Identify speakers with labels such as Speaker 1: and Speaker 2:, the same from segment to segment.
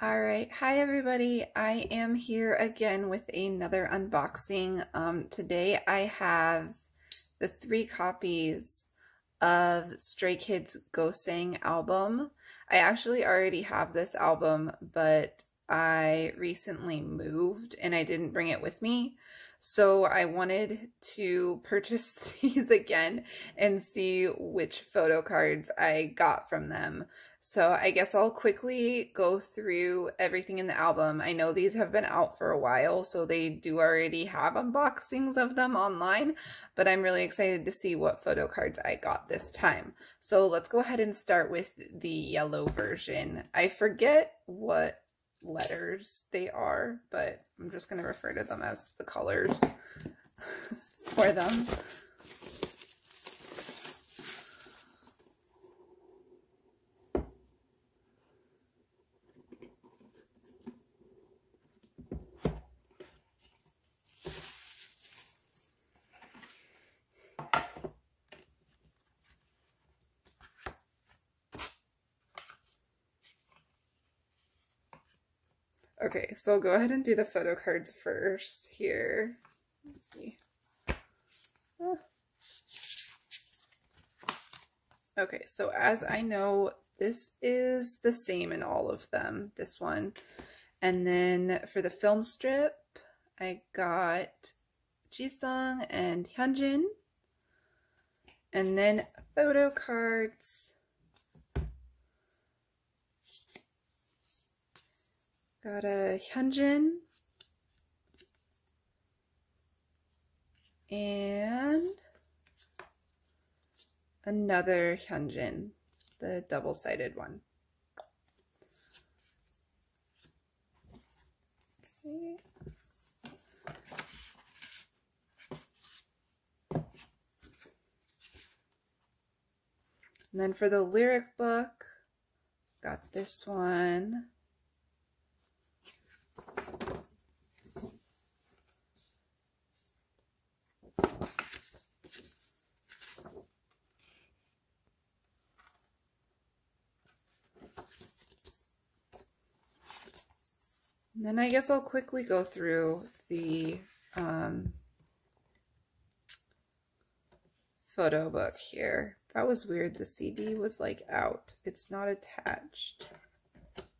Speaker 1: All right, hi everybody. I am here again with another unboxing. Um, today I have the three copies of Stray Kids Gosang album. I actually already have this album, but I recently moved and I didn't bring it with me. So I wanted to purchase these again and see which photo cards I got from them. So I guess I'll quickly go through everything in the album. I know these have been out for a while, so they do already have unboxings of them online, but I'm really excited to see what photo cards I got this time. So let's go ahead and start with the yellow version. I forget what letters they are, but I'm just going to refer to them as the colors for them. Okay, so I'll go ahead and do the photo cards first here. Let's see. Ah. Okay, so as I know, this is the same in all of them, this one. And then for the film strip, I got Jisung and Hyunjin. And then photo cards. Got a Hyunjin. And another Hyunjin, the double-sided one. And then for the lyric book, got this one. Then I guess I'll quickly go through the um, photo book here. That was weird. The CD was like out. It's not attached.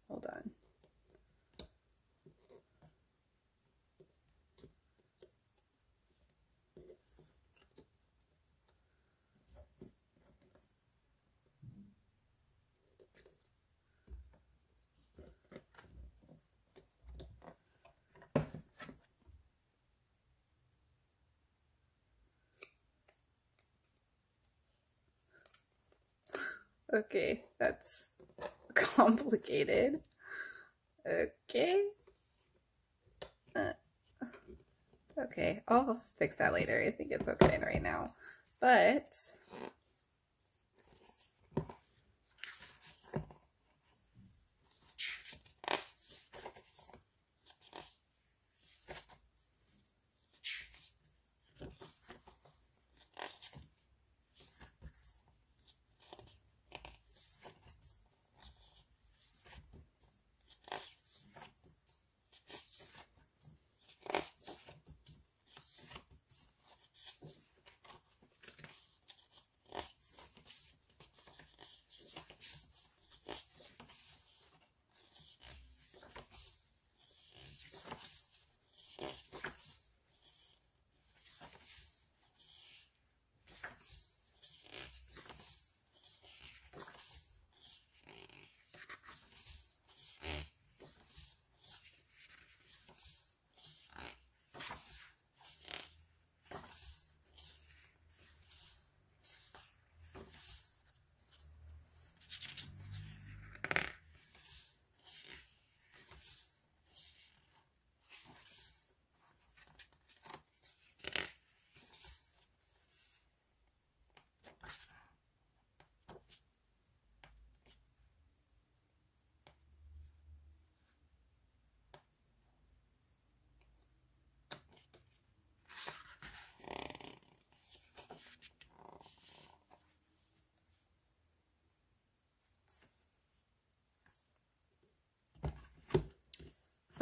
Speaker 1: Hold on. Okay, that's complicated. Okay. Uh, okay, I'll fix that later. I think it's okay right now. But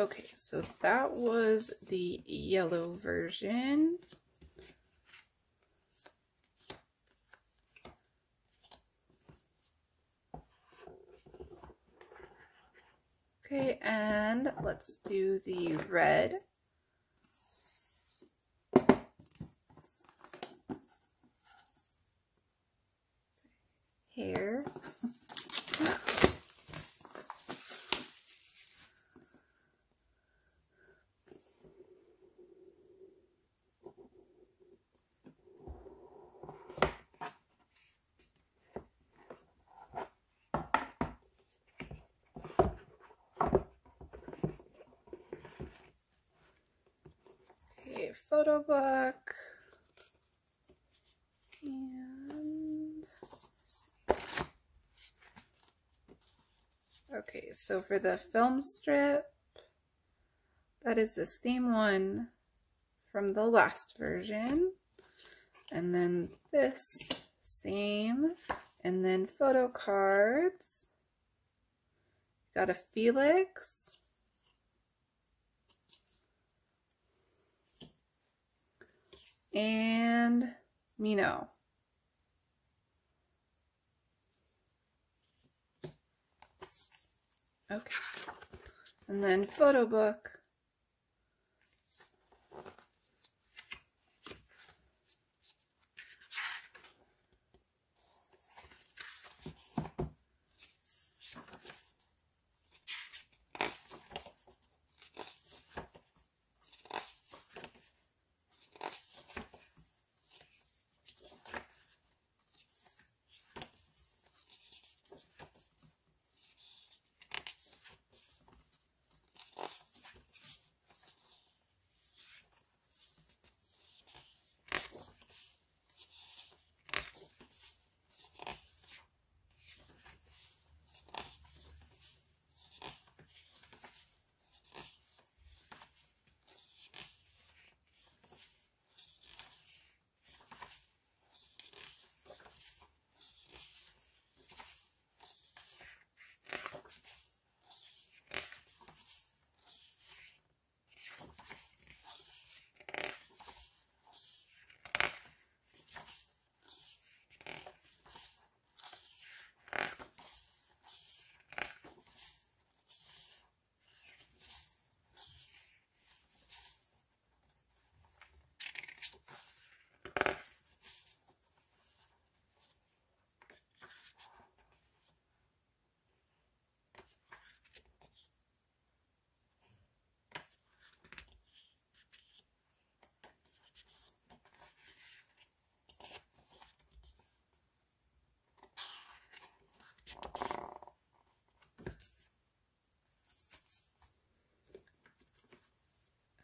Speaker 1: Okay, so that was the yellow version. Okay, and let's do the red. Hair. photo book. And okay, so for the film strip, that is the same one from the last version. And then this same, and then photo cards. Got a Felix, and Minho. Okay. And then photo book.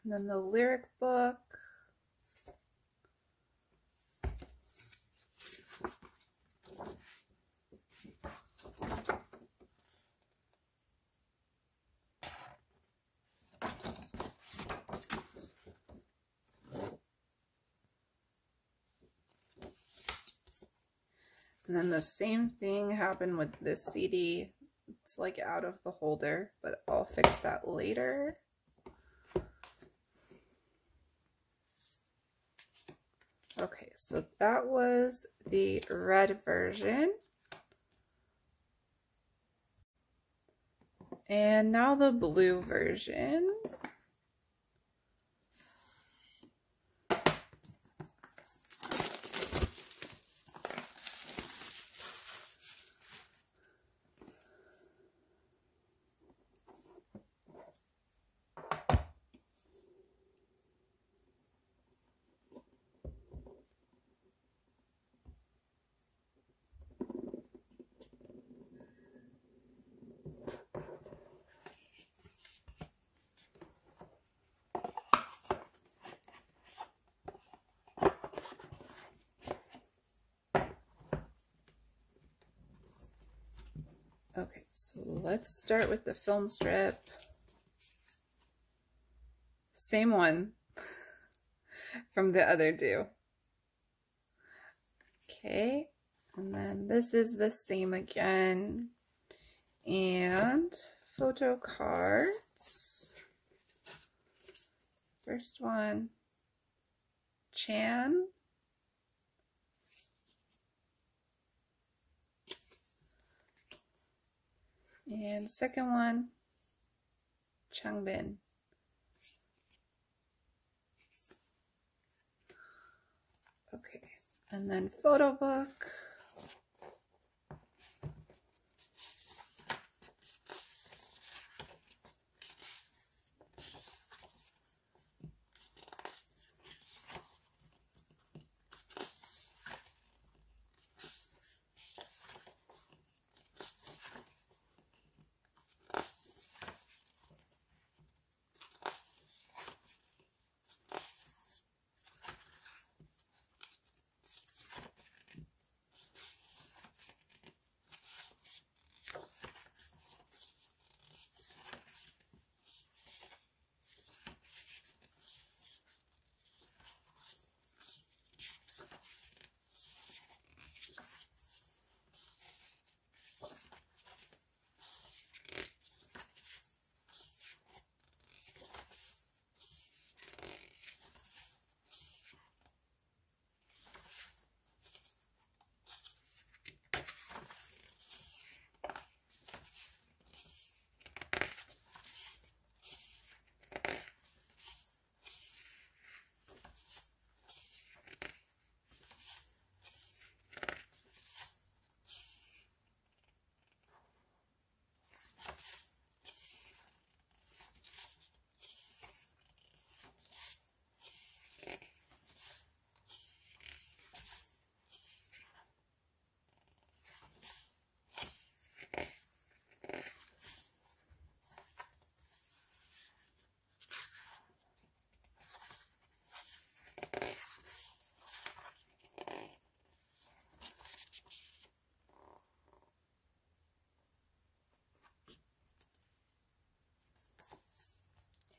Speaker 1: And then the lyric book. And then the same thing happened with this CD. It's like out of the holder, but I'll fix that later. Okay, so that was the red version. And now the blue version. Okay, so let's start with the film strip. Same one from the other two. Okay, and then this is the same again. And photo cards. First one, Chan. And the second one, Changbin. Okay, and then photo book.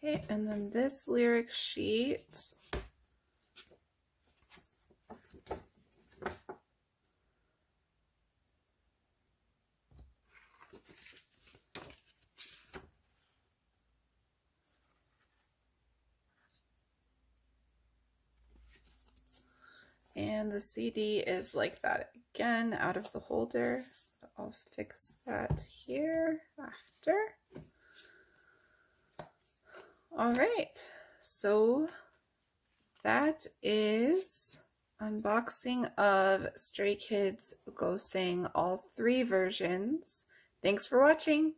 Speaker 1: Okay, and then this lyric sheet. And the CD is like that again out of the holder. I'll fix that here after. All right, so that is unboxing of Stray Kids Go Sing all three versions. Thanks for watching.